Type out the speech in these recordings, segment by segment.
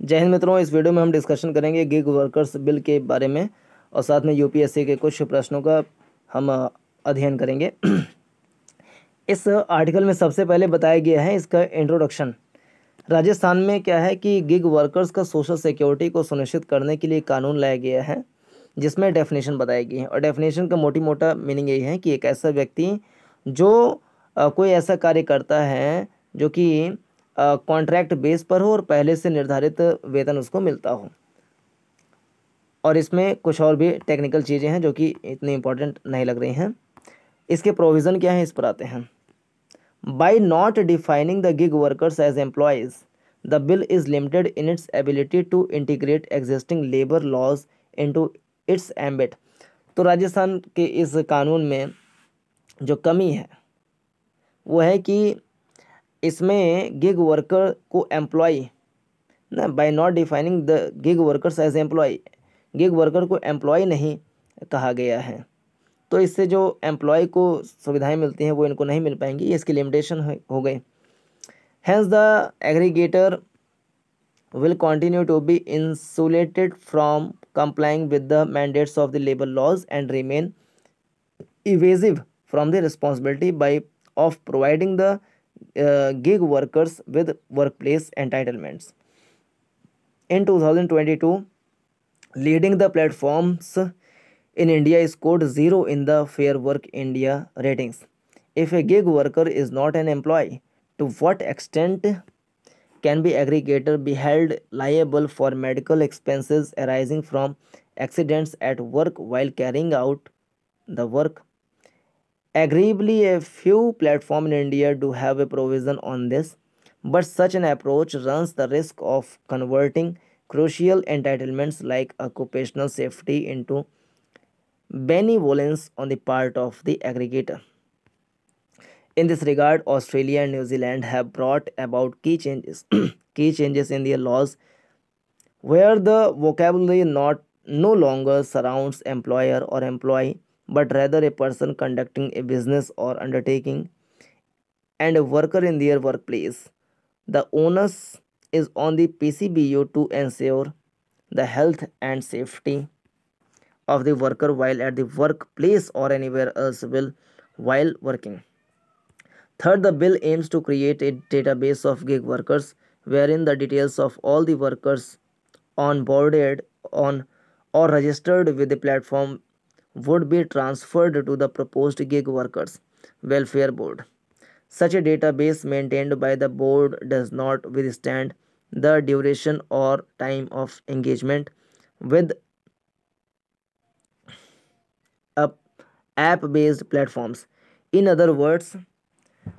जय हिंद मित्रों, इस वीडियो में हम डिस्कशन करेंगे गिग वर्कर्स बिल के बारे में और साथ में यूपीएससी के कुछ प्रश्नों का हम अध्ययन करेंगे। इस आर्टिकल में सबसे पहले बताया गया है इसका इंट्रोडक्शन राजस्थान में क्या है कि गिग वर्कर्स का सोशल सिक्योरिटी को सुनिश्चित करने के लिए कानून लाया गया है, जिसमें डेफिनेशन बताई गई है। और डेफिनेशन का मोटी मोटा मीनिंग यही है कि एक ऐसा व्यक्ति जो कोई ऐसा कार्य करता है, जो कि कॉन्ट्रैक्ट बेस पर हो और पहले से निर्धारित वेतन उसको मिलता हो। और इसमें कुछ और भी टेक्निकल चीज़ें हैं जो कि इतनी इंपॉर्टेंट नहीं लग रही हैं। इसके प्रोविज़न क्या हैं, इस पर आते हैं। By not defining the gig workers as employees the bill is limited in its ability to integrate existing labour laws into its ambit तो राजस्थान के इस कानून में जो कमी है, वो है कि इसमें गिग वर्कर को एम्प्लॉय ना by not defining the gig workers as employ gig worker को एम्प्लॉय नहीं कहा गया है। तो इससे जो एम्प्लॉय को सुविधाएँ मिलती हैं, वो इनको नहीं मिल पाएँगी इसकी लिमिटेशन हो गई। Hence the aggregator will continue to be insulated from complying with the mandates of the labour laws and remain evasive from the responsibility by of providing the uh, gig workers with workplace entitlements. In 2022, leading the platforms in India is scored zero in the Fair Work India ratings. If a gig worker is not an employee, to what extent can be aggregator be held liable for medical expenses arising from accidents at work while carrying out the work Agreeably, a few platforms in India do have a provision on this, but such an approach runs the risk of converting crucial entitlements like occupational safety into benevolence on the part of the aggregator. In this regard, Australia and New Zealand have brought about key changes, key changes in their laws, where the vocabulary not no longer surrounds employer or employee but rather a person conducting a business or undertaking and a worker in their workplace. The onus is on the PCBU to ensure the health and safety of the worker while at the workplace or anywhere else while working. Third, the bill aims to create a database of gig workers wherein the details of all the workers onboarded on or registered with the platform would be transferred to the proposed gig workers welfare board. Such a database maintained by the board does not withstand the duration or time of engagement with app-based platforms. In other words,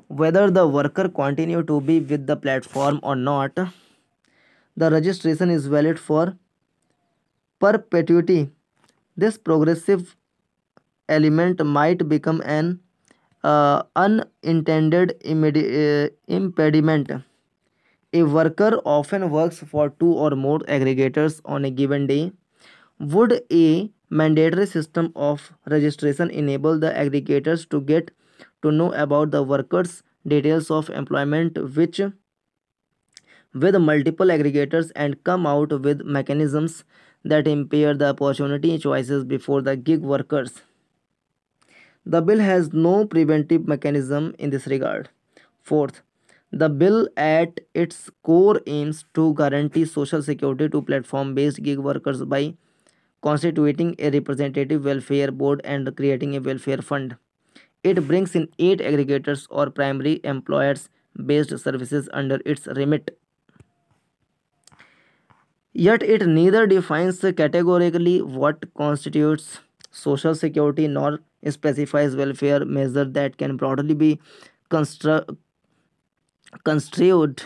whether the worker continue to be with the platform or not, the registration is valid for perpetuity. This progressive element might become an uh, unintended uh, impediment. A worker often works for two or more aggregators on a given day. Would a mandatory system of registration enable the aggregators to get to know about the workers' details of employment which with multiple aggregators and come out with mechanisms that impair the opportunity choices before the gig workers? The bill has no preventive mechanism in this regard. Fourth, the bill at its core aims to guarantee social security to platform-based gig workers by constituting a representative welfare board and creating a welfare fund. It brings in eight aggregators or primary employers based services under its remit. Yet it neither defines categorically what constitutes social security nor specifies welfare measure that can broadly be construed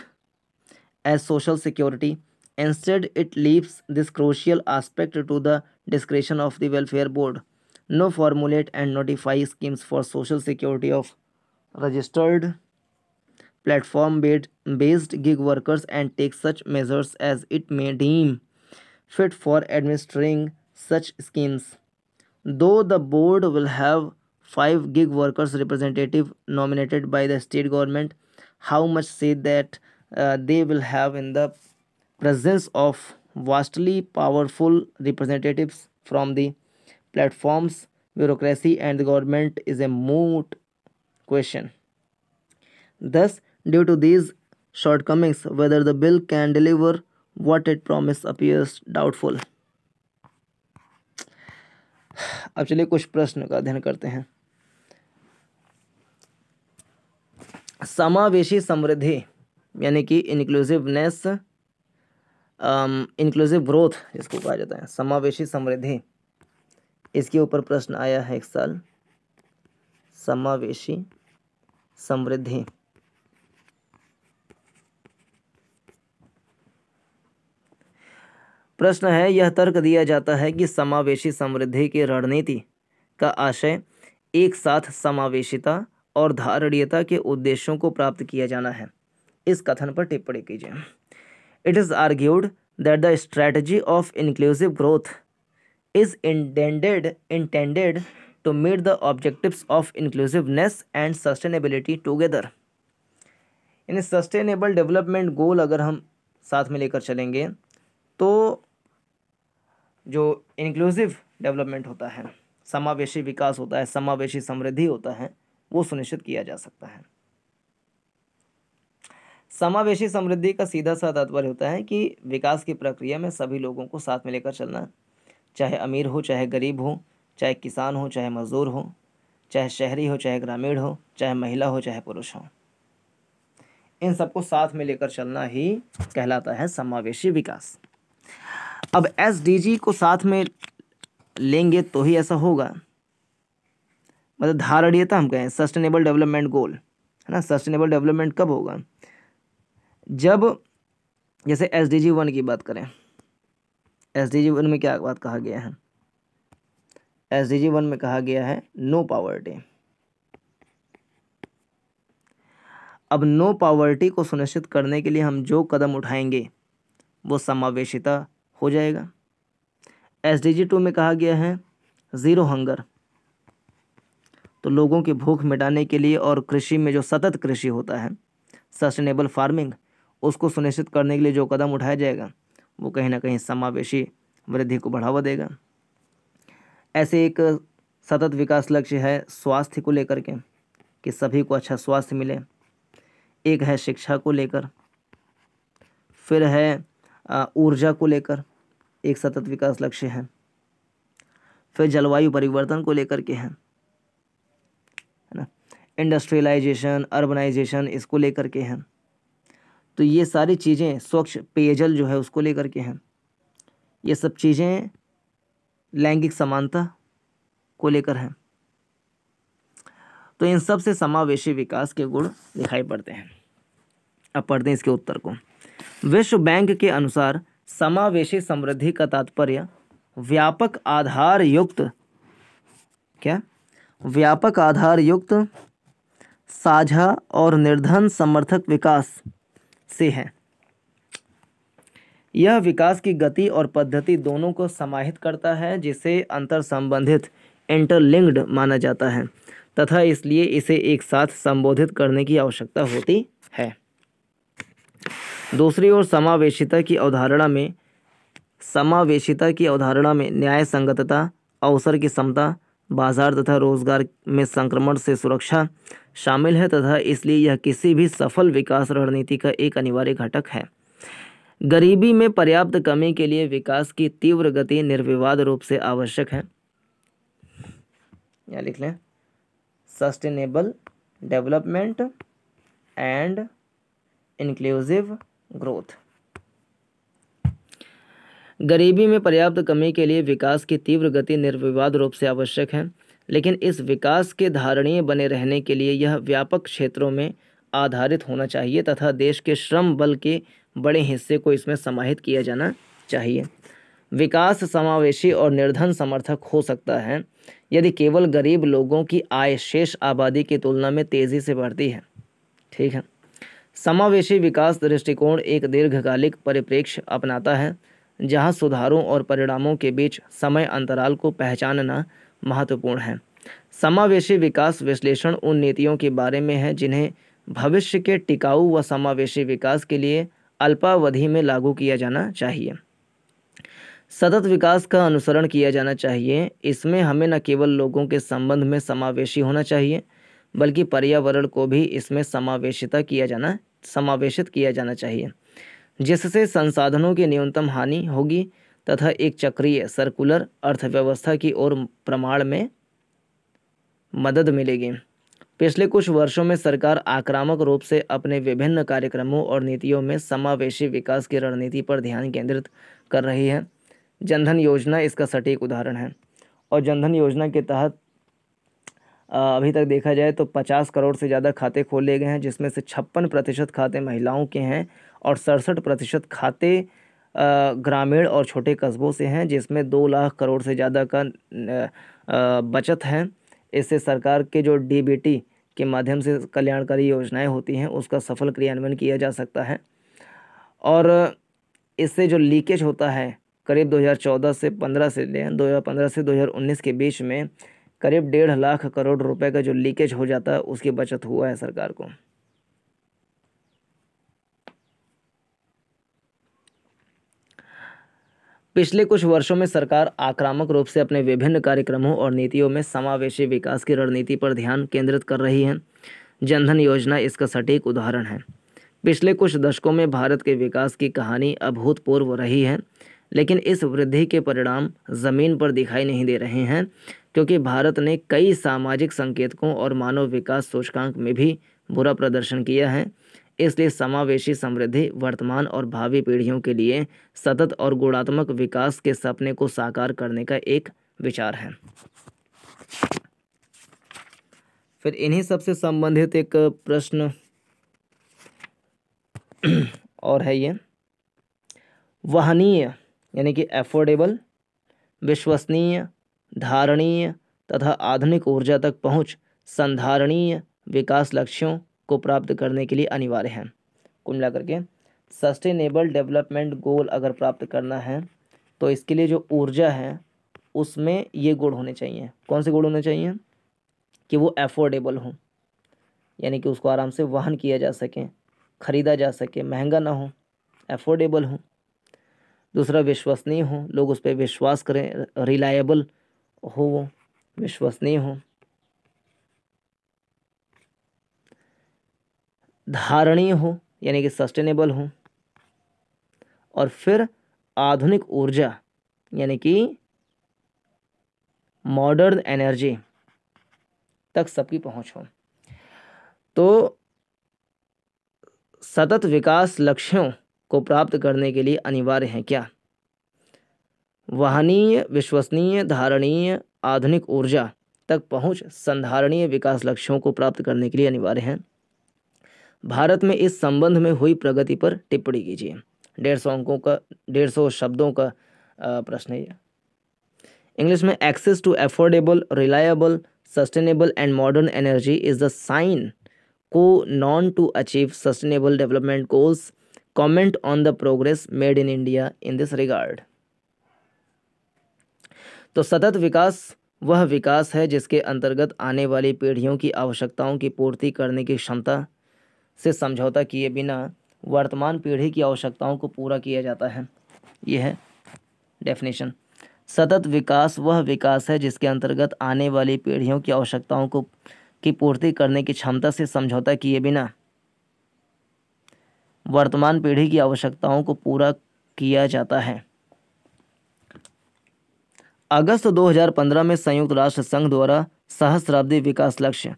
as social security. Instead, it leaves this crucial aspect to the discretion of the welfare board. No formulate and notify schemes for social security of registered platform based gig workers and take such measures as it may deem fit for administering such schemes. Though the board will have five gig workers representative nominated by the state government, how much say that uh, they will have in the presence of vastly powerful representatives from the platforms bureaucracy and the government is a moot question. Thus due to these shortcomings whether the bill can deliver what it promised appears doubtful अब चलिए कुछ प्रश्न का अध्ययन करते हैं। समावेशी समृद्धि, यानी कि इंक्लूसिवनेस इंक्लूसिव ग्रोथ जिसको कहा जाता है। समावेशी समृद्धि। इसके ऊपर प्रश्न आया है एक साल। समावेशी समृद्धि। प्रश्न है, यह तर्क दिया जाता है कि समावेशी समृद्धि की रणनीति का आशय एक साथ समावेशिता और धारणीयता के उद्देश्यों को प्राप्त किया जाना है। इस कथन पर टिप्पणी कीजिए। It is argued that the strategy of inclusive growth is intended intended to meet the objectives of inclusiveness and sustainability together यानी सस्टेनेबल डेवलपमेंट गोल अगर हम साथ में लेकर चलेंगे तो जो इंक्लूसिव डेवलपमेंट होता है, समावेशी विकास होता है, समावेशी समृद्धि होता है, वो सुनिश्चित किया जा सकता है। समावेशी समृद्धि का सीधा सा तात्पर्य होता है कि विकास की प्रक्रिया में सभी लोगों को साथ में लेकर चलना चाहे अमीर हो, चाहे गरीब हो, चाहे किसान हो, चाहे मजदूर हो, चाहे शहरी हो, चाहे ग्रामीण हो, चाहे महिला हो, चाहे पुरुष हो। इन सबको साथ में लेकर चलना ही कहलाता है समावेशी विकास। अब एसडीजी को साथ में लेंगे तो ही ऐसा होगा। मतलब धारणीयता हम कहें सस्टेनेबल डेवलपमेंट गोल है ना? सस्टेनेबल डेवलपमेंट कब होगा? जब, जैसे एस डी जी वन की बात करें एस डी जी वन में क्या बात कहा गया है? एस डी जी वन में कहा गया है नो पावर्टी अब नो पावर्टी को सुनिश्चित करने के लिए हम जो कदम उठाएँगे, वो समावेशिता हो जाएगा। एस डी जी टू में कहा गया है ज़ीरो हंगर तो लोगों की भूख मिटाने के लिए और कृषि में जो सतत कृषि होता है सस्टेनेबल फ़ार्मिंग उसको सुनिश्चित करने के लिए जो कदम उठाया जाएगा, वो कहीं ना कहीं समावेशी वृद्धि को बढ़ावा देगा। ऐसे एक सतत विकास लक्ष्य है स्वास्थ्य को लेकर के, कि सभी को अच्छा स्वास्थ्य मिले। एक है शिक्षा को लेकर। फिर है ऊर्जा को लेकर एक सतत विकास लक्ष्य है। फिर जलवायु परिवर्तन को लेकर के हैं, है ना? इंडस्ट्रियलाइजेशन अर्बनाइजेशन इसको लेकर के हैं। तो ये सारी चीज़ें, स्वच्छ पेयजल जो है, उसको लेकर के हैं। ये सब चीज़ें लैंगिक समानता को लेकर हैं। तो इन सबसे समावेशी विकास के गुण दिखाई पड़ते हैं। अब पढ़ते हैं इसके उत्तर को। विश्व बैंक के अनुसार समावेशी समृद्धि का तात्पर्य व्यापक आधार युक्त क्या? व्यापक आधार युक्त साझा और निर्धन समर्थक विकास से है। यह विकास की गति और पद्धति दोनों को समाहित करता है, जिसे अंतर संबंधित इंटरलिंक्ड माना जाता है, तथा इसलिए इसे एक साथ संबोधित करने की आवश्यकता होती है। दूसरी ओर समावेशिता की अवधारणा में, समावेशिता की अवधारणा में न्याय, संगतता, अवसर की समता, बाज़ार तथा रोज़गार में संक्रमण से सुरक्षा शामिल है तथा इसलिए यह किसी भी सफल विकास रणनीति का एक अनिवार्य घटक है। गरीबी में पर्याप्त कमी के लिए विकास की तीव्र गति निर्विवाद रूप से आवश्यक है। या लिख लें sustainable development and inclusive growth. गरीबी में पर्याप्त कमी के लिए विकास की तीव्र गति निर्विवाद रूप से आवश्यक है, लेकिन इस विकास के धारणीय बने रहने के लिए यह व्यापक क्षेत्रों में आधारित होना चाहिए तथा देश के श्रम बल के बड़े हिस्से को इसमें समाहित किया जाना चाहिए। विकास समावेशी और निर्धन समर्थक हो सकता है, यदि केवल गरीब लोगों की आय शेष आबादी की तुलना में तेज़ी से बढ़ती है। ठीक है। समावेशी विकास दृष्टिकोण एक दीर्घकालिक परिप्रेक्ष्य अपनाता है, जहाँ सुधारों और परिणामों के बीच समय अंतराल को पहचानना महत्वपूर्ण है। समावेशी विकास विश्लेषण उन नीतियों के बारे में है, जिन्हें भविष्य के टिकाऊ व समावेशी विकास के लिए अल्पावधि में लागू किया जाना चाहिए। सतत विकास का अनुसरण किया जाना चाहिए। इसमें हमें न केवल लोगों के संबंध में समावेशी होना चाहिए बल्कि पर्यावरण को भी इसमें समावेशिता किया जाना, समावेशित किया जाना चाहिए, जिससे संसाधनों की न्यूनतम हानि होगी तथा एक चक्रीय सर्कुलर अर्थव्यवस्था की ओर प्रमाण में मदद मिलेगी। पिछले कुछ वर्षों में सरकार आक्रामक रूप से अपने विभिन्न कार्यक्रमों और नीतियों में समावेशी विकास की रणनीति पर ध्यान केंद्रित कर रही है। जनधन योजना इसका सटीक उदाहरण है और जनधन योजना के तहत अभी तक देखा जाए तो पचास करोड़ से ज़्यादा खाते खोले गए हैं, जिसमें से छप्पन प्रतिशत खाते महिलाओं के हैं और सड़सठ प्रतिशत खाते ग्रामीण और छोटे कस्बों से हैं, जिसमें दो लाख करोड़ से ज़्यादा का बचत है। इससे सरकार के जो डीबीटी के माध्यम से कल्याणकारी योजनाएँ होती हैं, उसका सफल क्रियान्वयन किया जा सकता है। और इससे जो लीकेज होता है, करीब 2014 से 15 से ले 2015 से 2019 के बीच में करीब डेढ़ लाख करोड़ रुपए का जो लीकेज हो जाता है, उसकी बचत हुआ है सरकार को। पिछले कुछ वर्षों में सरकार आक्रामक रूप से अपने विभिन्न कार्यक्रमों और नीतियों में समावेशी विकास की रणनीति पर ध्यान केंद्रित कर रही है। जनधन योजना इसका सटीक उदाहरण है। पिछले कुछ दशकों में भारत के विकास की कहानी अभूतपूर्व रही है, लेकिन इस वृद्धि के परिणाम ज़मीन पर दिखाई नहीं दे रहे हैं। क्योंकि भारत ने कई सामाजिक संकेतकों और मानव विकास सूचकांक में भी बुरा प्रदर्शन किया है। इसलिए समावेशी समृद्धि, वर्तमान और भावी पीढ़ियों के लिए सतत और गुणात्मक विकास के सपने को साकार करने का एक विचार है। फिर इन्हीं सबसे संबंधित एक प्रश्न और है ये। वहनीय, यानी कि एफोर्डेबल विश्वसनीय धारणीय तथा आधुनिक ऊर्जा तक पहुँच संधारणीय विकास लक्ष्यों को प्राप्त करने के लिए अनिवार्य है। कुल मिलाकर के सस्टेनेबल डेवलपमेंट गोल अगर प्राप्त करना है तो इसके लिए जो ऊर्जा है, उसमें ये गुण होने चाहिए। कौन से गुण होने चाहिए? कि वो एफोर्डेबल हो। यानी कि उसको आराम से वहन किया जा सके, ख़रीदा जा सके, महँगा ना हो एफोर्डेबल हो। दूसरा, विश्वसनीय हो। लोग उस पर विश्वास करें रिलायबल हो वो विश्वसनीय हो। धारणीय हो, यानी कि सस्टेनेबल हो। और फिर आधुनिक ऊर्जा, यानी कि मॉडर्न एनर्जी तक सबकी पहुँच हो। तो सतत विकास लक्ष्यों को प्राप्त करने के लिए अनिवार्य है क्या? वाहनीय, विश्वसनीय, धारणीय, आधुनिक ऊर्जा तक पहुँच संधारणीय विकास लक्ष्यों को प्राप्त करने के लिए अनिवार्य है। भारत में इस संबंध में हुई प्रगति पर टिप्पणी कीजिए। डेढ़ सौ अंकों का, डेढ़ सौ शब्दों का प्रश्न है इंग्लिश में access to affordable reliable sustainable and modern energy is the sine qua non to achieve sustainable development goals comment on the progress made in India in this regard तो सतत विकास वह विकास है जिसके अंतर्गत आने वाली पीढ़ियों की आवश्यकताओं की पूर्ति करने की क्षमता से समझौता किए बिना वर्तमान पीढ़ी की आवश्यकताओं को पूरा किया जाता है। यह है डेफिनेशन सतत विकास वह विकास है जिसके अंतर्गत आने वाली पीढ़ियों की आवश्यकताओं को, की पूर्ति करने की क्षमता से समझौता किए बिना वर्तमान पीढ़ी की आवश्यकताओं को पूरा किया जाता है। अगस्त 2015 में संयुक्त राष्ट्र संघ द्वारा सहस्राब्दी विकास लक्ष्य,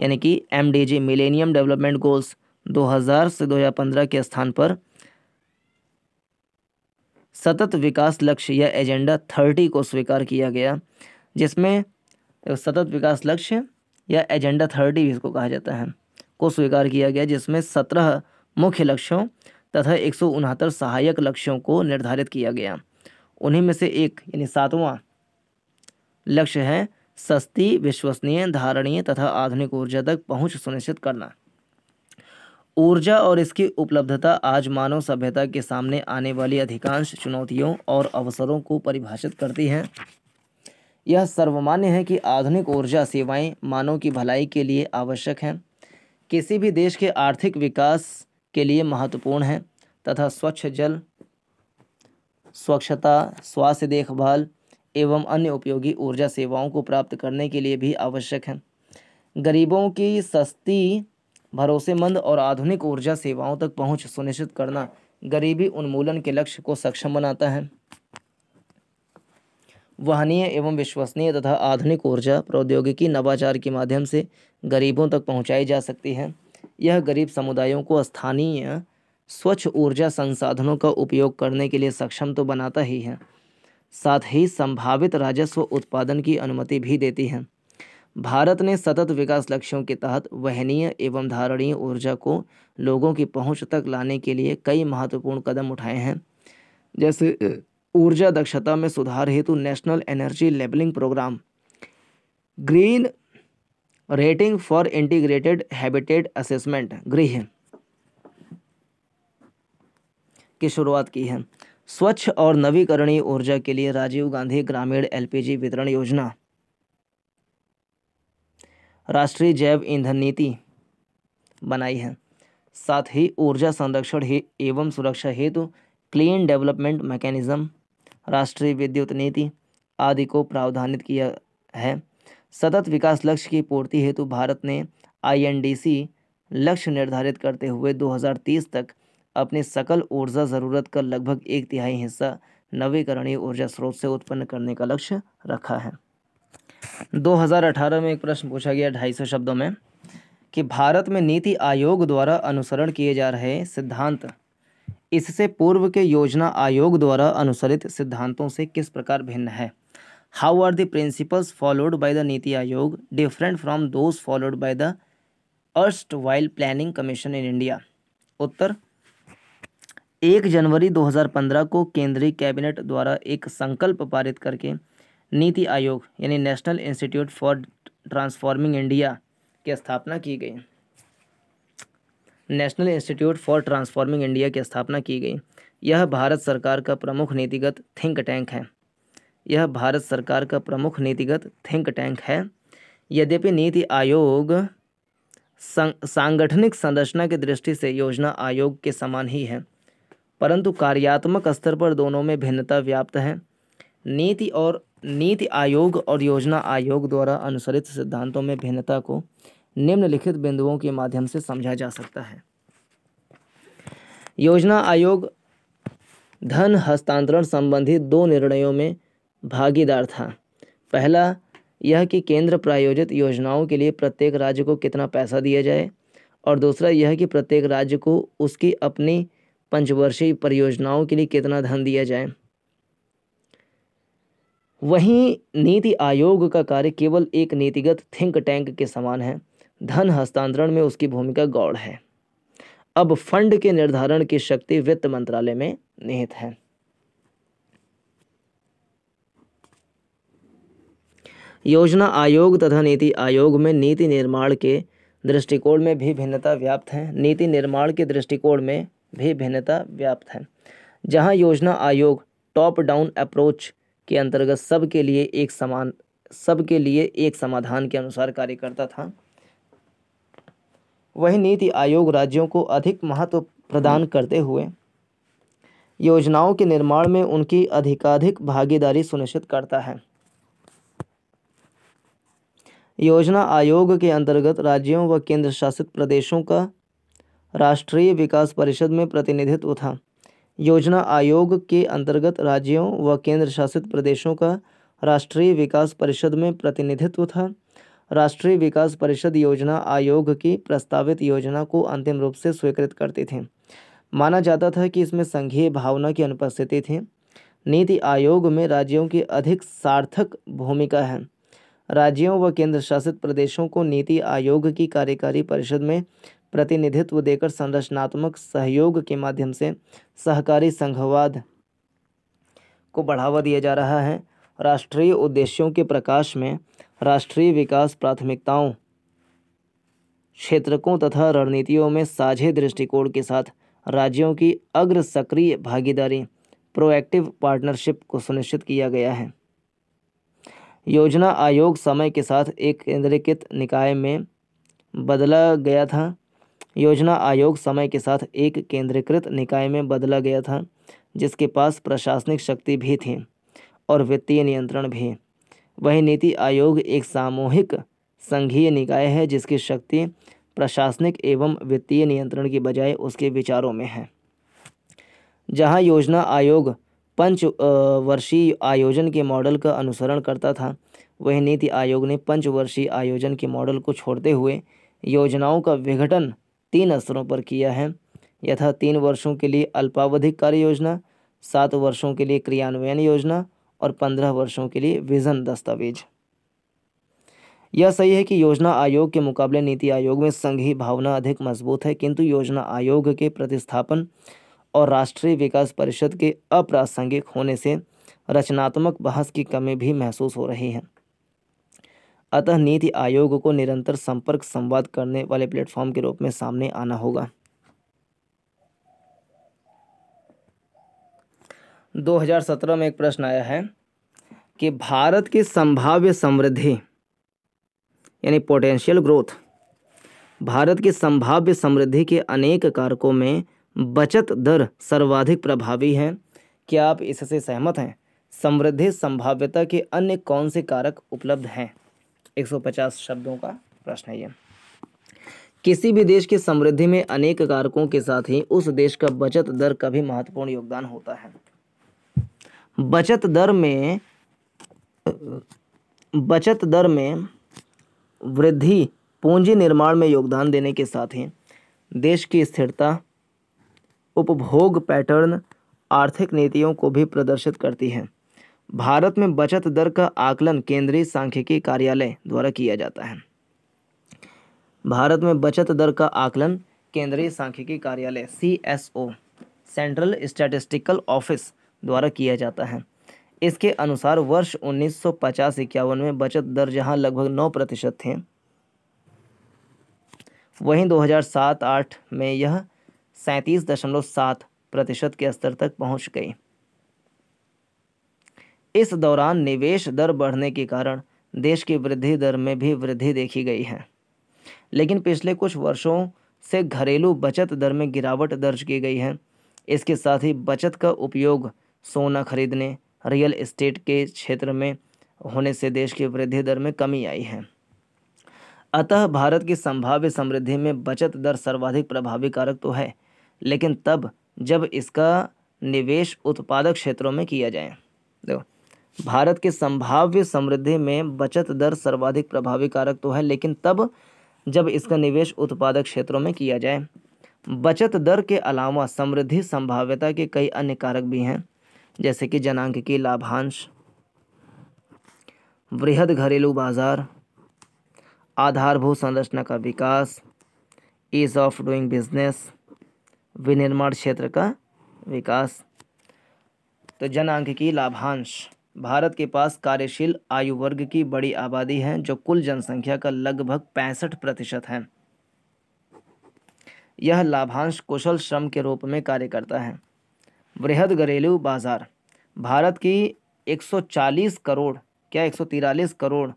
यानी कि M D G millennium development goals 2000 से 2015 के स्थान पर सतत विकास लक्ष्य या एजेंडा थर्टी को स्वीकार किया गया, जिसमें सतत विकास लक्ष्य या एजेंडा थर्टी भी इसको कहा जाता है, को स्वीकार किया गया, जिसमें सत्रह मुख्य लक्ष्यों तथा एक सौ उनहत्तर सहायक लक्ष्यों को निर्धारित किया गया। उन्हीं में से एक, यानी सातवां। लक्ष्य है सस्ती, विश्वसनीय, धारणीय तथा आधुनिक ऊर्जा तक पहुँच सुनिश्चित करना। ऊर्जा और इसकी उपलब्धता आज मानव सभ्यता के सामने आने वाली अधिकांश चुनौतियों और अवसरों को परिभाषित करती हैं। यह सर्वमान्य है कि आधुनिक ऊर्जा सेवाएँ मानव की भलाई के लिए आवश्यक हैं। किसी भी देश के आर्थिक विकास के लिए महत्वपूर्ण है तथा स्वच्छ जल स्वच्छता, स्वास्थ्य देखभाल एवं अन्य उपयोगी ऊर्जा सेवाओं को प्राप्त करने के लिए भी आवश्यक है। गरीबों की सस्ती, भरोसेमंद और आधुनिक ऊर्जा सेवाओं तक पहुँच सुनिश्चित करना गरीबी उन्मूलन के लक्ष्य को सक्षम बनाता है। वहनीय एवं विश्वसनीय तथा आधुनिक ऊर्जा प्रौद्योगिकी नवाचार के माध्यम से गरीबों तक पहुंचाई जा सकती है। यह गरीब समुदायों को स्थानीय स्वच्छ ऊर्जा संसाधनों का उपयोग करने के लिए सक्षम तो बनाता ही है। साथ ही संभावित राजस्व उत्पादन की अनुमति भी देती है। भारत ने सतत विकास लक्ष्यों के तहत वहनीय एवं धारणीय ऊर्जा को लोगों की पहुँच तक लाने के लिए कई महत्वपूर्ण कदम उठाए हैं। जैसे ऊर्जा दक्षता में सुधार हेतु national energy labelling programme. Green rating for integrated habitat assessment गृह की शुरुआत की है। स्वच्छ और नवीकरणीय ऊर्जा के लिए राजीव गांधी ग्रामीण एलपीजी वितरण योजना। राष्ट्रीय जैव ईंधन नीति बनाई है। साथ ही ऊर्जा संरक्षण एवं सुरक्षा हेतु क्लीन डेवलपमेंट मैकेनिज्म, राष्ट्रीय विद्युत नीति आदि को प्रावधानित किया है। सतत विकास लक्ष्य की पूर्ति हेतु भारत ने आईएनडीसी लक्ष्य निर्धारित करते हुए 2030 तक अपनी सकल ऊर्जा ज़रूरत का लगभग एक तिहाई हिस्सा नवीकरणीय ऊर्जा स्रोत से उत्पन्न करने का लक्ष्य रखा है। 2018 में एक प्रश्न पूछा गया ढाई शब्दों में कि भारत में नीति आयोग द्वारा अनुसरण किए जा रहे सिद्धांत, इससे पूर्व के योजना आयोग द्वारा अनुसरित सिद्धांतों से किस प्रकार भिन्न है? How are the principles followed by the NITI Aayog different from those followed by the erstwhile planning commission in India उत्तर एक जनवरी 2015 को केंद्रीय कैबिनेट द्वारा एक संकल्प पारित करके नीति आयोग, यानी national institute for transforming India, की स्थापना की गई। National institute for transforming India की स्थापना की गई। यह भारत सरकार का प्रमुख नीतिगत थिंक टैंक है। यह भारत सरकार का प्रमुख नीतिगत थिंक टैंक है। यद्यपि नीति आयोग सांगठनिक संरचना की दृष्टि से योजना आयोग के समान ही है परंतु कार्यात्मक स्तर पर दोनों में भिन्नता व्याप्त है। नीति और नीति आयोग और योजना आयोग द्वारा अनुसरित सिद्धांतों में भिन्नता को निम्नलिखित बिंदुओं के माध्यम से समझा जा सकता है। योजना आयोग, धन हस्तांतरण संबंधी दो निर्णयों में भागीदार था। पहला, यह कि केंद्र प्रायोजित योजनाओं के लिए प्रत्येक राज्य को कितना पैसा दिया जाए, और दूसरा, यह कि प्रत्येक राज्य को उसकी अपनी पंचवर्षीय परियोजनाओं के लिए कितना धन दिया जाए? वहीं नीति आयोग का कार्य केवल एक नीतिगत थिंक टैंक के समान है। धन हस्तांतरण में उसकी भूमिका गौड़ है। अब फंड के निर्धारण की शक्ति वित्त मंत्रालय में निहित है। योजना आयोग तथा नीति आयोग में नीति निर्माण के दृष्टिकोण में भी भिन्नता व्याप्त है। नीति निर्माण के दृष्टिकोण में भी भिन्नता व्याप्त है। जहाँ योजना आयोग टॉप डाउन अप्रोच के अंतर्गत सबके लिए एक समान, सबके लिए एक समाधान के अनुसार कार्य करता था, वही नीति आयोग राज्यों को अधिक महत्व प्रदान करते हुए योजनाओं के निर्माण में उनकी अधिकाधिक भागीदारी सुनिश्चित करता है। योजना आयोग के अंतर्गत राज्यों व केंद्र शासित प्रदेशों का राष्ट्रीय विकास परिषद में प्रतिनिधित्व था। योजना आयोग के अंतर्गत राज्यों व केंद्र शासित प्रदेशों का राष्ट्रीय विकास परिषद में प्रतिनिधित्व था। राष्ट्रीय विकास परिषद योजना आयोग की प्रस्तावित योजना को अंतिम रूप से स्वीकृत करती थी। माना जाता था कि इसमें संघीय भावना की अनुपस्थिति थी। नीति आयोग में राज्यों की अधिक सार्थक भूमिका है। राज्यों व केंद्र शासित प्रदेशों को नीति आयोग की कार्यकारी परिषद में प्रतिनिधित्व देकर संरचनात्मक सहयोग के माध्यम से सहकारी संघवाद को बढ़ावा दिया जा रहा है। राष्ट्रीय उद्देश्यों के प्रकाश में राष्ट्रीय विकास प्राथमिकताओं, क्षेत्रकों तथा रणनीतियों में साझे दृष्टिकोण के साथ राज्यों की अग्र सक्रिय भागीदारी प्रोएक्टिव पार्टनरशिप को सुनिश्चित किया गया है। योजना आयोग समय के साथ एक केंद्रीकृत निकाय में बदला गया था। योजना आयोग समय के साथ एक केंद्रीकृत निकाय में बदला गया था, जिसके पास प्रशासनिक शक्ति भी थी और वित्तीय नियंत्रण भी। वही नीति आयोग एक सामूहिक संघीय निकाय है, जिसकी शक्ति प्रशासनिक एवं वित्तीय नियंत्रण की बजाय उसके विचारों में है। जहाँ योजना आयोग पंच वर्षीय आयोजन के मॉडल का अनुसरण करता था, वही नीति आयोग ने पंचवर्षीय आयोजन के मॉडल को छोड़ते हुए योजनाओं का विघटन तीन स्तरों पर किया है। यथा तीन वर्षों के लिए अल्पावधिक कार्य योजना, सात वर्षों के लिए क्रियान्वयन योजना और पंद्रह वर्षों के लिए विजन दस्तावेज़। यह सही है कि योजना आयोग के मुकाबले नीति आयोग में संघीय भावना अधिक मज़बूत है, किंतु योजना आयोग के प्रतिस्थापन और राष्ट्रीय विकास परिषद के अप्रासंगिक होने से रचनात्मक बहस की कमी भी महसूस हो रही है। अतः नीति आयोग को निरंतर संपर्क संवाद करने वाले प्लेटफॉर्म के रूप में सामने आना होगा। 2017 में एक प्रश्न आया है कि भारत की संभाव्य समृद्धि, यानी पोटेंशियल ग्रोथ भारत की संभाव्य समृद्धि के अनेक कारकों में बचत दर सर्वाधिक प्रभावी है। क्या आप इससे सहमत हैं? समृद्धि संभाव्यता के अन्य कौन से कारक उपलब्ध हैं? 150 शब्दों का प्रश्न है ये। किसी भी देश की समृद्धि में अनेक कारकों के साथ ही उस देश का बचत दर का भी महत्वपूर्ण योगदान होता है। बचत दर में, बचत दर में वृद्धि पूंजी निर्माण में योगदान देने के साथ ही देश की स्थिरता, उपभोग पैटर्न, आर्थिक नीतियों को भी प्रदर्शित करती है। भारत में बचत दर का आकलन केंद्रीय सांख्यिकी कार्यालय द्वारा किया जाता है। भारत में बचत दर का आकलन केंद्रीय सांख्यिकी कार्यालय C S O central statistical office द्वारा किया जाता है। इसके अनुसार वर्ष उन्नीस सौ पचास इक्यावन में बचत दर जहाँ लगभग नौ प्रतिशत थे, वहीं 2007-8 में यह सैंतीस दशमलव सात प्रतिशत के स्तर तक पहुँच गई। इस दौरान निवेश दर बढ़ने के कारण देश की वृद्धि दर में भी वृद्धि देखी गई है। लेकिन पिछले कुछ वर्षों से घरेलू बचत दर में गिरावट दर्ज की गई है। इसके साथ ही बचत का उपयोग सोना खरीदने, रियल एस्टेट के क्षेत्र में होने से देश की वृद्धि दर में कमी आई है। अतः भारत की संभाव्य समृद्धि में बचत दर सर्वाधिक प्रभावी कारक तो है, लेकिन तब जब इसका निवेश उत्पादक क्षेत्रों में किया जाए। देखो भारत के संभाव्य समृद्धि में बचत दर सर्वाधिक प्रभावी कारक तो है, लेकिन तब जब इसका निवेश उत्पादक क्षेत्रों में किया जाए। बचत दर के अलावा समृद्धि संभाव्यता के कई अन्य कारक भी हैं, जैसे कि जनांक की लाभांश, वृहद घरेलू बाज़ार, आधारभूत संरचना का विकास ईज ऑफ़ डूइंग बिज़नेस विनिर्माण क्षेत्र का विकास। तो जनांक की लाभांश। भारत के पास कार्यशील आयु वर्ग की बड़ी आबादी है, जो कुल जनसंख्या का लगभग पैंसठ प्रतिशत है। यह लाभांश कुशल श्रम के रूप में कार्य करता है। वृहद घरेलू बाज़ार, भारत की 140 करोड़ क्या एक करोड़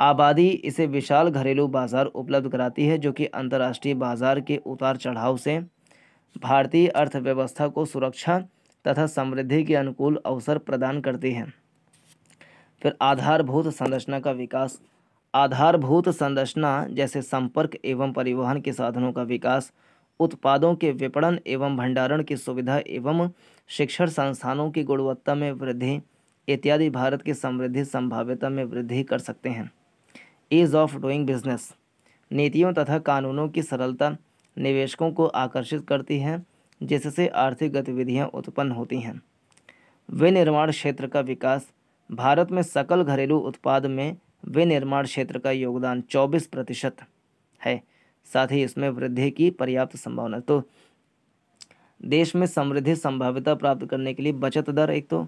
आबादी इसे विशाल घरेलू बाज़ार उपलब्ध कराती है, जो कि अंतर्राष्ट्रीय बाज़ार के उतार चढ़ाव से भारतीय अर्थव्यवस्था को सुरक्षा तथा समृद्धि के अनुकूल अवसर प्रदान करती है। फिर आधारभूत संरचना का विकास। आधारभूत संरचना जैसे संपर्क एवं परिवहन के साधनों का विकास, उत्पादों के विपणन एवं भंडारण की सुविधा एवं शिक्षण संस्थानों की गुणवत्ता में वृद्धि इत्यादि भारत की समृद्धि संभाव्यता में वृद्धि कर सकते हैं। ईज ऑफ़ डूइंग बिज़नेस नीतियों तथा कानूनों की सरलता निवेशकों को आकर्षित करती हैं, जिससे आर्थिक गतिविधियाँ उत्पन्न होती हैं। विनिर्माण क्षेत्र का विकास, भारत में सकल घरेलू उत्पाद में विनिर्माण क्षेत्र का योगदान 24 प्रतिशत है। साथ ही इसमें वृद्धि की पर्याप्त संभावना। तो देश में समृद्धि संभाव्यता प्राप्त करने के लिए बचत दर एक तो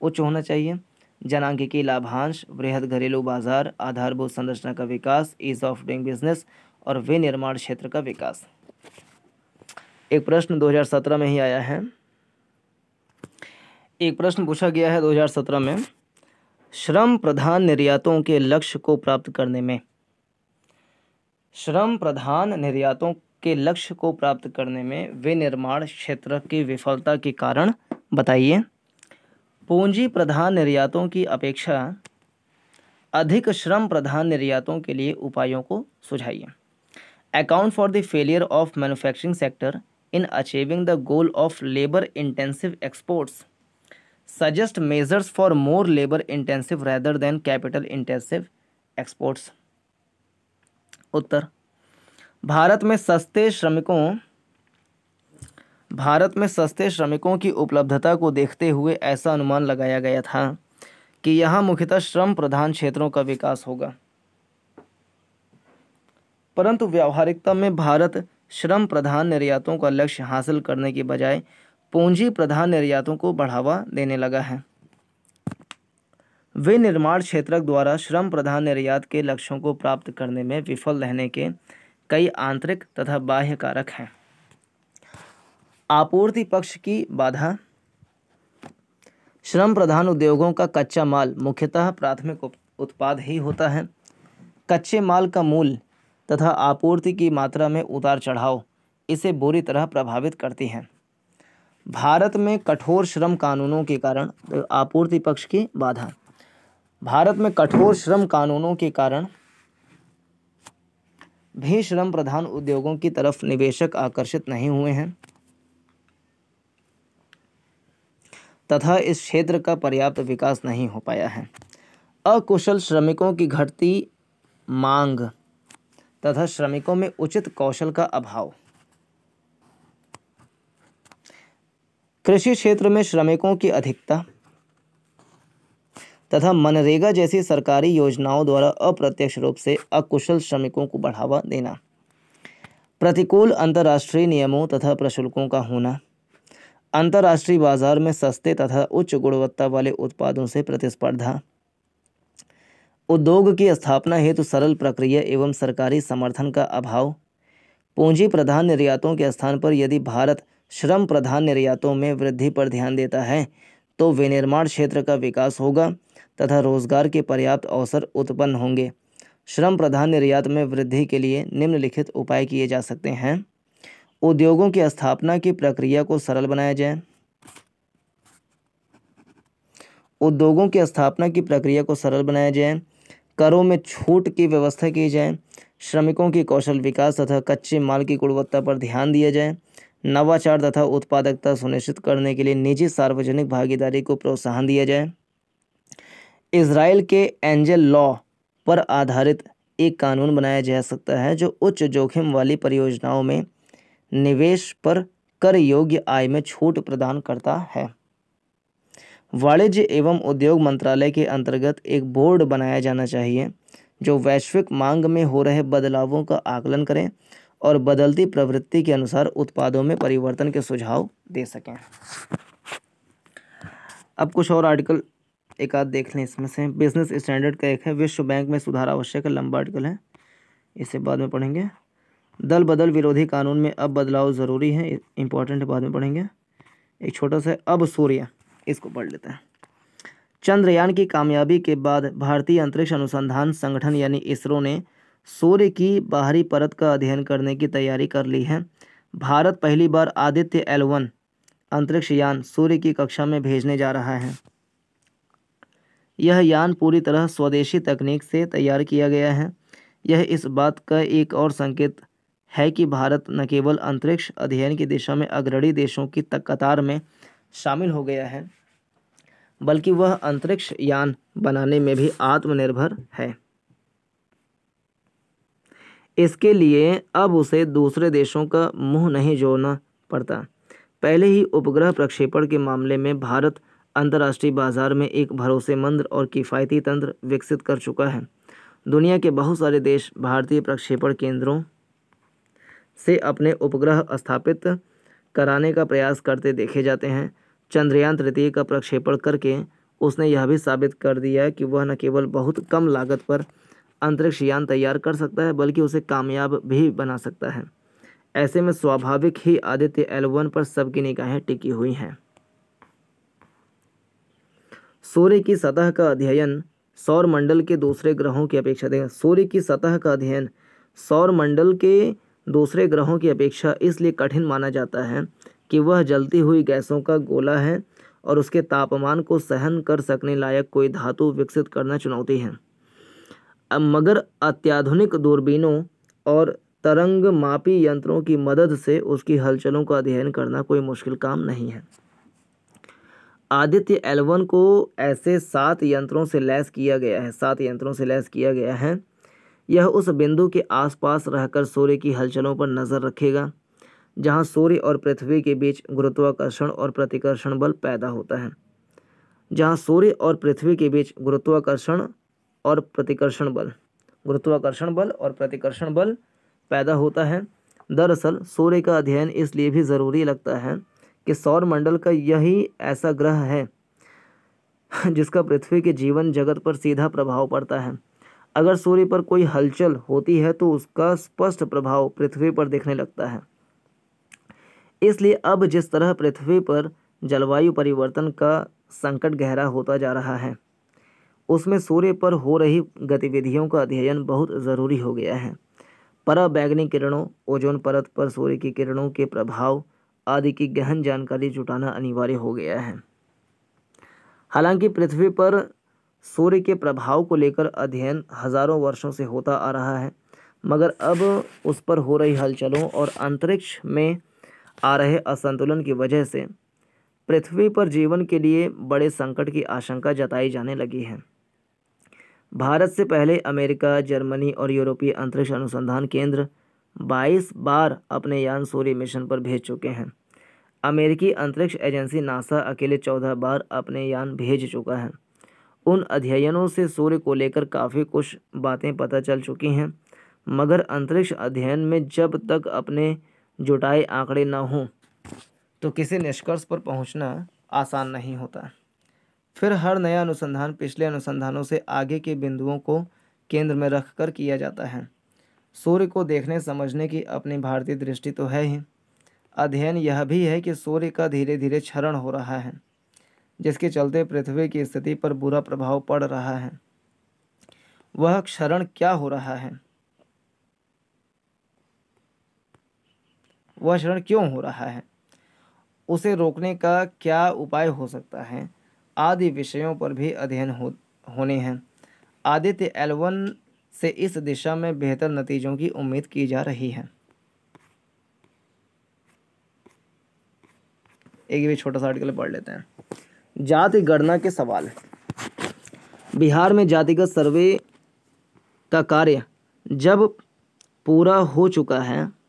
उच्च होना चाहिए। जनांकिकी लाभांश, वृहद घरेलू बाज़ार, आधारभूत संरचना का विकास ईज ऑफ़ डूइंग बिज़नेस और विनिर्माण क्षेत्र का विकास। एक प्रश्न 2017 में ही आया है। एक प्रश्न पूछा गया है 2017 में, श्रम प्रधान निर्यातों के लक्ष्य को प्राप्त करने में। श्रम प्रधान निर्यातों के लक्ष्य को प्राप्त करने में विनिर्माण क्षेत्र की विफलता के कारण बताइए। पूंजी प्रधान निर्यातों की अपेक्षा अधिक श्रम प्रधान निर्यातों के लिए उपायों को सुझाइए। Account for the failure of manufacturing sector in achieving the goal of labour intensive exports suggest measures for more labour intensive rather than capital intensive exports उत्तर भारत में सस्ते श्रमिकों भारत में सस्ते श्रमिकों की उपलब्धता को देखते हुए ऐसा अनुमान लगाया गया था कि यहाँ मुख्यतः श्रम प्रधान क्षेत्रों का विकास होगा परंतु व्यावहारिकता में भारत श्रम प्रधान निर्यातों का लक्ष्य हासिल करने के बजाय पूंजी प्रधान निर्यातों को बढ़ावा देने लगा है। विनिर्माण क्षेत्रक द्वारा श्रम प्रधान निर्यात के लक्ष्यों को प्राप्त करने में विफल रहने के कई आंतरिक तथा बाह्य कारक हैं। आपूर्ति पक्ष की बाधा। श्रम प्रधान उद्योगों का कच्चा माल मुख्यतः प्राथमिक उत्पाद ही होता है। कच्चे माल का मूल तथा आपूर्ति की मात्रा में उतार चढ़ाव, इसे बुरी तरह प्रभावित करती हैं। भारत में कठोर श्रम कानूनों के कारण, आपूर्ति पक्ष की बाधा। भारत में कठोर श्रम कानूनों के कारण भी श्रम प्रधान उद्योगों की तरफ़ निवेशक आकर्षित नहीं हुए हैं। तथा इस क्षेत्र का पर्याप्त विकास नहीं हो पाया है। अकुशल श्रमिकों की घटती मांग तथा श्रमिकों में उचित कौशल का अभाव। कृषि क्षेत्र में श्रमिकों की अधिकता तथा मनरेगा जैसी सरकारी योजनाओं द्वारा अप्रत्यक्ष रूप से अकुशल श्रमिकों को बढ़ावा देना, प्रतिकूल अंतर्राष्ट्रीय नियमों तथा प्रशुल्कों का होना, अंतर्राष्ट्रीय बाज़ार में सस्ते तथा उच्च गुणवत्ता वाले उत्पादों से प्रतिस्पर्धा उद्योग की स्थापना हेतु सरल प्रक्रिया एवं सरकारी समर्थन का अभाव। पूंजी प्रधान निर्यातों के स्थान पर यदि भारत श्रम प्रधान निर्यातों में वृद्धि पर ध्यान देता है तो विनिर्माण क्षेत्र का विकास होगा तथा रोज़गार के पर्याप्त अवसर उत्पन्न होंगे। श्रम प्रधान निर्यात में वृद्धि के लिए निम्नलिखित उपाय किए जा सकते हैं। उद्योगों की स्थापना की प्रक्रिया को सरल बनाया जाए। उद्योगों की स्थापना की प्रक्रिया को सरल बनाया जाए। करों में छूट की व्यवस्था की जाए, श्रमिकों की कौशल विकास तथा कच्चे माल की गुणवत्ता पर ध्यान दिया जाए, नवाचार तथा उत्पादकता सुनिश्चित करने के लिए निजी सार्वजनिक भागीदारी को प्रोत्साहन दिया जाए। इसराइल के एंजल लॉ पर आधारित एक कानून बनाया जा सकता है जो उच्च जोखिम वाली परियोजनाओं में निवेश पर कर योग्य आय में छूट प्रदान करता है। वाणिज्य एवं उद्योग मंत्रालय के अंतर्गत एक बोर्ड बनाया जाना चाहिए, जो वैश्विक मांग में हो रहे बदलावों का आकलन करें और बदलती प्रवृत्ति के अनुसार उत्पादों में परिवर्तन के सुझाव दे सकें। अब कुछ और आर्टिकल एक आध देख लें इसमें से। बिज़नेस स्टैंडर्ड का एक है। विश्व बैंक में सुधार आवश्यक है। लंबा आर्टिकल है। इसे बाद में पढ़ेंगे। दल बदल विरोधी कानून में अब बदलाव ज़रूरी है। इंपॉर्टेंट बाद में पढ़ेंगे। एक छोटा सा अब सूर्य। इसको पढ़ लेते हैं। चंद्रयान की कामयाबी के बाद भारतीय अंतरिक्ष अनुसंधान संगठन यानी इसरो ने सूर्य की बाहरी परत का अध्ययन करने की तैयारी कर ली है। भारत पहली बार आदित्य एल वन अंतरिक्ष यान सूर्य की कक्षा में भेजने जा रहा है। यह यान पूरी तरह स्वदेशी तकनीक से तैयार किया गया है। यह इस बात का एक और संकेत है कि भारत न केवल अंतरिक्ष अध्ययन की दिशा में अग्रणी देशों की कतार में शामिल हो गया है, बल्कि वह अंतरिक्ष यान बनाने में भी आत्मनिर्भर है। इसके लिए अब उसे दूसरे देशों का मुँह नहीं जोड़ना पड़ता। पहले ही उपग्रह प्रक्षेपण के मामले में भारत अंतर्राष्ट्रीय बाज़ार में एक भरोसेमंद और किफ़ायती तंत्र विकसित कर चुका है। दुनिया के बहुत सारे देश भारतीय प्रक्षेपण केंद्रों से अपने उपग्रह स्थापित कराने का प्रयास करते देखे जाते हैं। चंद्रयान तृतीय का प्रक्षेपण करके उसने यह भी साबित कर दिया कि वह न केवल बहुत कम लागत पर अंतरिक्ष यान तैयार कर सकता है, बल्कि उसे कामयाब भी बना सकता है। ऐसे में स्वाभाविक ही आदित्य एल वन पर सबकी निगाहें टिकी हुई हैं। सूर्य की सतह का अध्ययन सौर मंडल के दूसरे ग्रहों की अपेक्षा देगा सूर्य की सतह का अध्ययन सौर मंडल के दूसरे ग्रहों की अपेक्षा इसलिए कठिन माना जाता है कि वह जलती हुई गैसों का गोला है और उसके तापमान को सहन कर सकने लायक कोई धातु विकसित करना चुनौती है। अब मगर अत्याधुनिक दूरबीनों और तरंग मापी यंत्रों की मदद से उसकी हलचलों का अध्ययन करना कोई मुश्किल काम नहीं है। आदित्य एलवन को ऐसे सात यंत्रों से लैस किया गया है, सात यंत्रों से लैस किया गया है। यह उस बिंदु के आसपास रहकर सूर्य की हलचलों पर नज़र रखेगा। जहाँ सूर्य और पृथ्वी के बीच गुरुत्वाकर्षण और प्रतिकर्षण बल पैदा होता है। जहाँ सूर्य और पृथ्वी के बीच गुरुत्वाकर्षण और प्रतिकर्षण बल, गुरुत्वाकर्षण बल और प्रतिकर्षण बल पैदा होता है। दरअसल, सूर्य का अध्ययन इसलिए भी ज़रूरी लगता है कि सौर मंडल का यही ऐसा ग्रह है जिसका पृथ्वी के जीवन जगत पर सीधा प्रभाव पड़ता है। अगर सूर्य पर कोई हलचल होती है तो उसका स्पष्ट प्रभाव पृथ्वी पर दिखने लगता है। इसलिए अब जिस तरह पृथ्वी पर जलवायु परिवर्तन का संकट गहरा होता जा रहा है, उसमें सूर्य पर हो रही गतिविधियों का अध्ययन बहुत ज़रूरी हो गया है। पराबैंगनी किरणों, ओजोन परत पर सूर्य की किरणों के प्रभाव आदि की गहन जानकारी जुटाना अनिवार्य हो गया है। हालाँकि पृथ्वी पर सूर्य के प्रभाव को लेकर अध्ययन हज़ारों वर्षों से होता आ रहा है, मगर अब उस पर हो रही हलचलों और अंतरिक्ष में आ रहे असंतुलन की वजह से पृथ्वी पर जीवन के लिए बड़े संकट की आशंका जताई जाने लगी है। भारत से पहले अमेरिका, जर्मनी और यूरोपीय अंतरिक्ष अनुसंधान केंद्र 22 बार अपने यान सूर्य मिशन पर भेज चुके हैं। अमेरिकी अंतरिक्ष एजेंसी नासा अकेले 14 बार अपने यान भेज चुका है। उन अध्ययनों से सूर्य को लेकर काफ़ी कुछ बातें पता चल चुकी हैं, मगर अंतरिक्ष अध्ययन में जब तक अपने जुटाए आंकड़े न हों तो किसी निष्कर्ष पर पहुँचना आसान नहीं होता। फिर हर नया अनुसंधान पिछले अनुसंधानों से आगे के बिंदुओं को केंद्र में रखकर किया जाता है। सूर्य को देखने समझने की अपनी भारतीय दृष्टि तो है ही। अध्ययन यह भी है कि सूर्य का धीरे धीरे क्षरण हो रहा है, जिसके चलते पृथ्वी की स्थिति पर बुरा प्रभाव पड़ रहा है। वह क्षरण क्या हो रहा है? वह क्षरण क्यों हो रहा है? उसे रोकने का क्या उपाय हो सकता है? आदि विषयों पर भी अध्ययन हो, होने हैं। आदित्य एलवन से इस दिशा में बेहतर नतीजों की उम्मीद की जा रही है। एक भी छोटा सा आर्टिकल पढ़ लेते हैं। जाति गणना के सवाल बिहार में जातिगत सर्वे का कार्य जब पूरा हो चुका है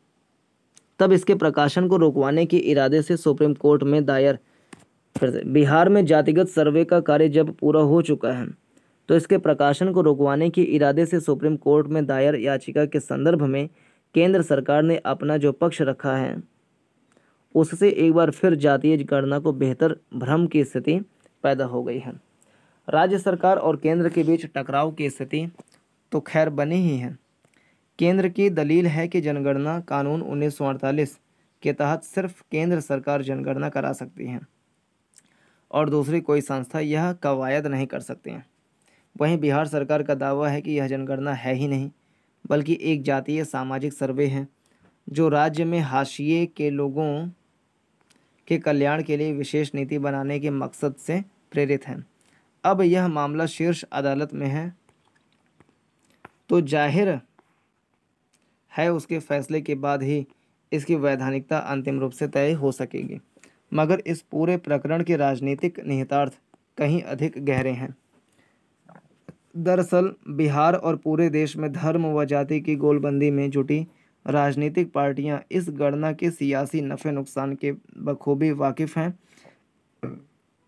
तब इसके प्रकाशन को रोकवाने के इरादे से सुप्रीम कोर्ट में दायर फिर बिहार में जातिगत सर्वे का कार्य जब पूरा हो चुका है तो इसके प्रकाशन को रोकवाने के इरादे से सुप्रीम कोर्ट में दायर याचिका के संदर्भ में केंद्र सरकार ने अपना जो पक्ष रखा है, उससे एक बार फिर जातीय गणना को बेहतर भ्रम की स्थिति पैदा हो गई है। राज्य सरकार और केंद्र के बीच टकराव की स्थिति तो खैर बनी ही है। केंद्र की दलील है कि जनगणना कानून 1948 के तहत सिर्फ़ केंद्र सरकार जनगणना करा सकती है। और दूसरी कोई संस्था यह कवायद नहीं कर सकती हैं। वहीं बिहार सरकार का दावा है कि यह जनगणना है ही नहीं, बल्कि एक जातीय सामाजिक सर्वे है, जो राज्य में हाशिए के लोगों के कल्याण के लिए विशेष नीति बनाने के मकसद से प्रेरित है। अब यह मामला शीर्ष अदालत में है तो ज़ाहिर है, उसके फैसले के बाद ही इसकी वैधानिकता अंतिम रूप से तय हो सकेगी। मगर इस पूरे प्रकरण के राजनीतिक निहितार्थ कहीं अधिक गहरे हैं। दरअसल, बिहार और पूरे देश में धर्म व जाति की गोलबंदी में जुटी राजनीतिक पार्टियाँ इस गणना के सियासी नफ़े नुकसान के बखूबी वाकिफ़ हैं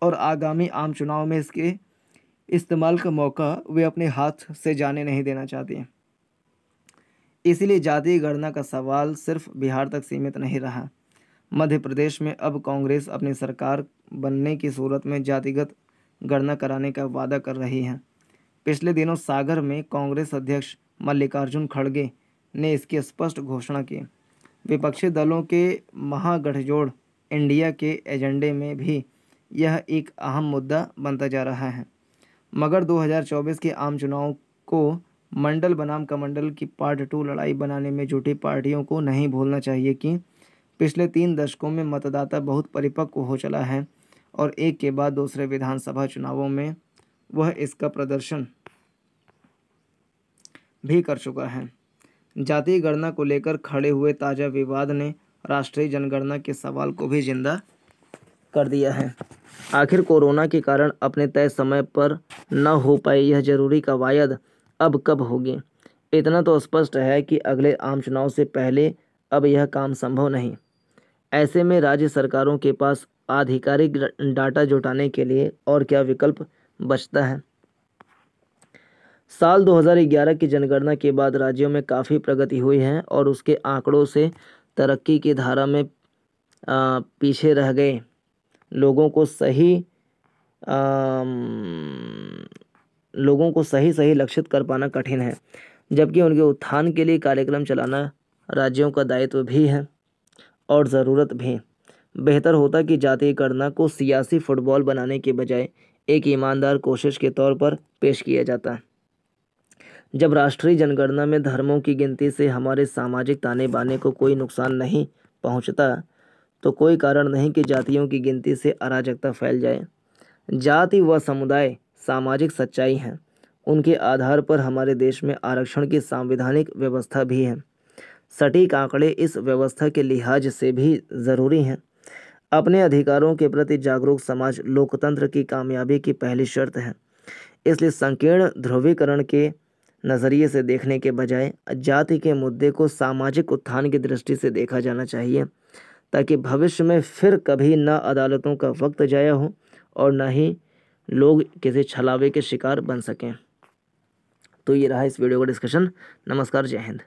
और आगामी आम चुनाव में इसके इस्तेमाल का मौका वे अपने हाथ से जाने नहीं देना चाहती इसीलिए जातीय गणना का सवाल सिर्फ़ बिहार तक सीमित नहीं रहा। मध्य प्रदेश में अब कांग्रेस अपनी सरकार बनने की सूरत में जातिगत गणना कराने का वादा कर रही है। पिछले दिनों सागर में कांग्रेस अध्यक्ष मल्लिकार्जुन खड़गे ने इसकी स्पष्ट घोषणा की। विपक्षी दलों के महागठजोड़ इंडिया के एजेंडे में भी यह एक अहम मुद्दा बनता जा रहा है। मगर 2024 के आम चुनाव को मंडल बनाम कमंडल की पार्ट टू लड़ाई बनाने में जुटी पार्टियों को नहीं भूलना चाहिए कि पिछले तीन दशकों में मतदाता बहुत परिपक्व हो चला है और एक के बाद दूसरे विधानसभा चुनावों में वह इसका प्रदर्शन भी कर चुका है। जातीय गणना को लेकर खड़े हुए ताज़ा विवाद ने राष्ट्रीय जनगणना के सवाल को भी ज़िंदा कर दिया है। आखिर कोरोना के कारण अपने तय समय पर न हो पाई यह ज़रूरी कवायद अब कब होगी? इतना तो स्पष्ट है कि अगले आम चुनाव से पहले अब यह काम संभव नहीं। ऐसे में राज्य सरकारों के पास आधिकारिक डाटा जुटाने के लिए और क्या विकल्प बचता है? साल 2011 की जनगणना के बाद राज्यों में काफ़ी प्रगति हुई है और उसके आंकड़ों से तरक्की की धारा में पीछे रह गए। लोगों को सही लोगों को सही सही लक्षित कर पाना कठिन है, जबकि उनके उत्थान के लिए कार्यक्रम चलाना राज्यों का दायित्व भी है और ज़रूरत भी। बेहतर होता कि जातीय गणना को सियासी फुटबॉल बनाने के बजाय एक ईमानदार कोशिश के तौर पर पेश किया जाता। जब राष्ट्रीय जनगणना में धर्मों की गिनती से हमारे सामाजिक ताने बाने को कोई नुकसान नहीं पहुँचता तो कोई कारण नहीं कि जातियों की गिनती से अराजकता फैल जाए। जाति व समुदाय सामाजिक सच्चाई हैं। उनके आधार पर हमारे देश में आरक्षण की संवैधानिक व्यवस्था भी है। सटीक आंकड़े इस व्यवस्था के लिहाज से भी ज़रूरी हैं। अपने अधिकारों के प्रति जागरूक समाज लोकतंत्र की कामयाबी की पहली शर्त है। इसलिए संकीर्ण ध्रुवीकरण के नज़रिए से देखने के बजाय जाति के मुद्दे को सामाजिक उत्थान की दृष्टि से देखा जाना चाहिए, ताकि भविष्य में फिर कभी न अदालतों का वक्त जाया हो और न ही लोग किसी छलावे के शिकार बन सकें। तो ये रहा इस वीडियो का डिस्कशन नमस्कार, जय हिंद।